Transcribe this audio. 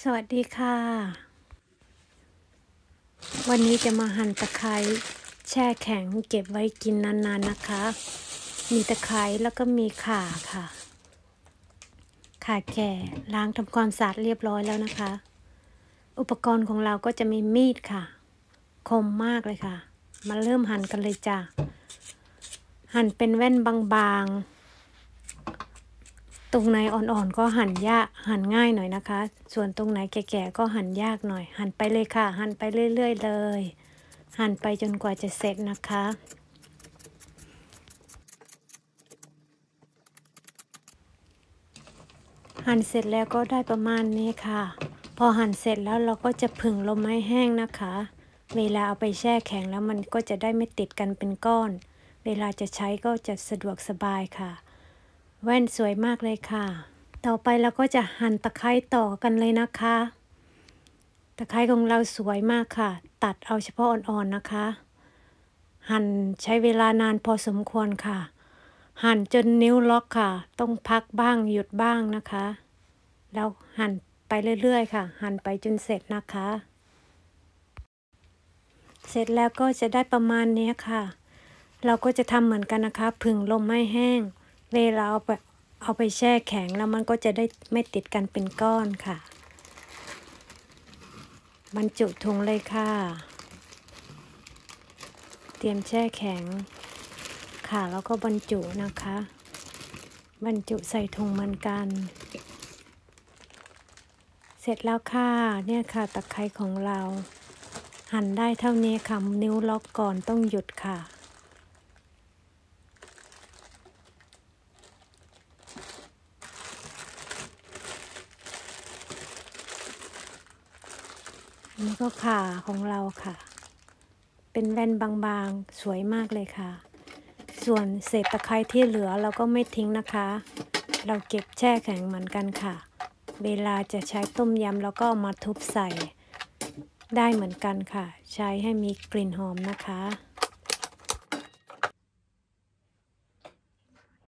สวัสดีค่ะ วันนี้จะมาหั่นตะไคร้แช่แข็งเก็บไว้กินนานๆนะคะ มีตะไคร้แล้วก็มีข่าค่ะ ข่าแก่ล้างทำความสะอาดเรียบร้อยแล้วนะคะ อุปกรณ์ของเราก็จะมีมีดค่ะ คมมากเลยค่ะ มาเริ่มหั่นกันเลยจ้ะ หั่นเป็นแว่นบางๆ ตรงไหนอ่อนๆก็หั่นยากหั่นง่ายหน่อยนะคะ ส่วนตรงไหนแก่ๆก็หั่นยากหน่อย หั่นไปเลยค่ะ หั่นไปเรื่อยๆเลย หั่นไปจนกว่าจะเสร็จนะคะหั่นเสร็จแล้วก็ได้ประมาณนี้ค่ะ พอหั่นเสร็จแล้วเราก็จะผึ่งลมให้แห้งนะคะ เวลาเอาไปแช่แข็งแล้วมันก็จะได้ไม่ติดกันเป็นก้อน เวลาจะใช้ก็จะสะดวกสบายค่ะ แว่นสวยมากเลยค่ะ ต่อไปเราก็จะหั่นตะไคร้ต่อกันเลยนะคะ ตะไคร้ของเราสวยมากค่ะ ตัดเอาเฉพาะอ่อนๆนะคะ หั่นใช้เวลานานพอสมควรค่ะ หั่นจนนิ้วล็อกค่ะ ต้องพักบ้างหยุดบ้างนะคะ แล้วหั่นไปเรื่อยๆ ค่ะ หั่นไปจนเสร็จนะคะ เสร็จแล้วก็จะได้ประมาณนี้ค่ะ เราก็จะทำเหมือนกันนะคะ ผึ่งลมไม่แห้ง เวลาเอาไปเอาไปแช่แข็งแล้วมันก็จะได้ไม่ติดกันเป็นก้อนค่ะ บรรจุถุงเลยค่ะ เตรียมแช่แข็ง ค่ะแล้วก็บรรจุนะคะ บรรจุใส่ถุงเหมือนกัน เสร็จแล้วค่ะ เนี่ยค่ะตะไคร้ของเรา หั่นได้เท่านี้ค่ะ นิ้วล็อกก่อนต้องหยุดค่ะ นี่ก็ขาของเราค่ะ เป็นแว่นบางๆ สวยมากเลยค่ะ ส่วนเศษตะไคร้ที่เหลือเราก็ไม่ทิ้งนะคะ เราเก็บแช่แข็งเหมือนกันค่ะ เวลาจะใช้ต้มยำเราก็มาทุบใส่ ได้เหมือนกันค่ะ ใช้ให้มีกลิ่นหอมนะคะ